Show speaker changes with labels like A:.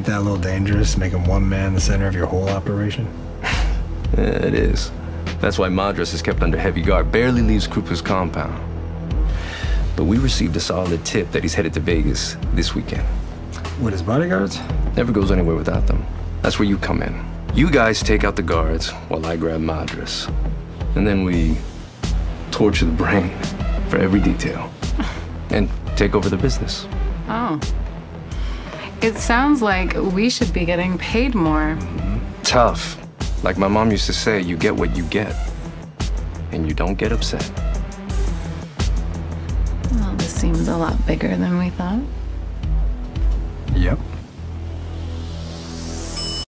A: Ain't that a little dangerous, making one man the center of your whole operation?
B: Yeah, it is. That's why Madras is kept under heavy guard, barely leaves Krupa's compound. But we received a solid tip that he's headed to Vegas this weekend.
A: With his bodyguards?
B: Never goes anywhere without them. That's where you come in. You guys take out the guards while I grab Madras. And then we torture the brain for every detail. And take over the business.
C: Oh. It sounds like we should be getting paid more.
B: Tough. Like my mom used to say, you get what you get. And you don't get upset.
C: Well, this seems a lot bigger than we thought.